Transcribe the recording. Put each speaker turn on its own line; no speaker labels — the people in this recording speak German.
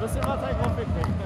Bisschen Wasser drauf gekriegt.